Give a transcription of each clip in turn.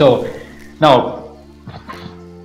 So now,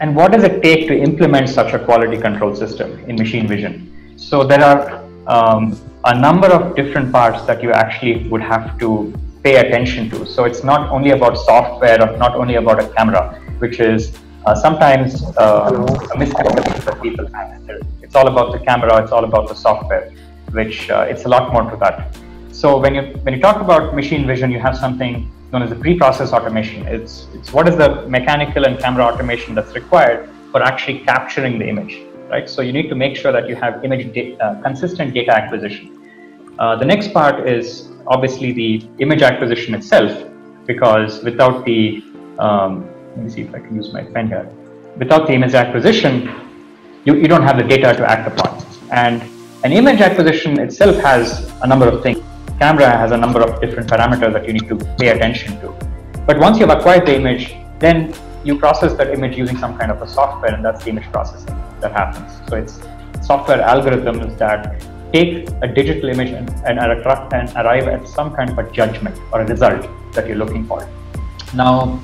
and what does it take to implement such a quality control system in machine vision? So there are um, a number of different parts that you actually would have to pay attention to. So it's not only about software or not only about a camera, which is sometimes uh, a misconception that people have. It's all about the camera, it's all about the software, which uh, it's a lot more to that. So when you when you talk about machine vision, you have something known as the pre-process automation. It's, it's what is the mechanical and camera automation that's required for actually capturing the image, right? So you need to make sure that you have image da- uh, consistent data acquisition. Uh, the next part is obviously the image acquisition itself, because without the um, let me see if I can use my pen here. Without the image acquisition, you, you don't have the data to act upon. And an image acquisition itself has a number of things camera has a number of different parameters that you need to pay attention to. But once you've acquired the image, then you process that image using some kind of a software, and that's the image processing that happens. So it's software algorithms that take a digital image and, and, and arrive at some kind of a judgment or a result that you're looking for. Now,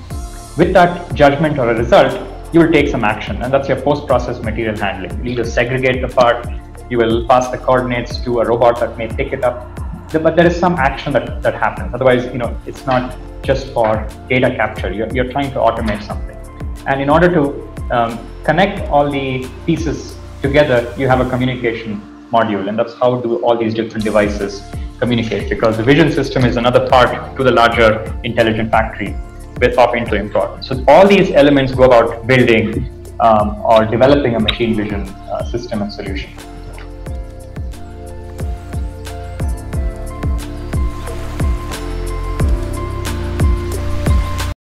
with that judgment or a result, you will take some action, and that's your post-process material handling. You either segregate the part, you will pass the coordinates to a robot that may pick it up, but there is some action that, that happens. Otherwise, you know, it's not just for data capture. You're, you're trying to automate something. And in order to um, connect all the pieces together, you have a communication module. And that's how do all these different devices communicate because the vision system is another part to the larger intelligent factory with of importance. So all these elements go about building um, or developing a machine vision uh, system and solution.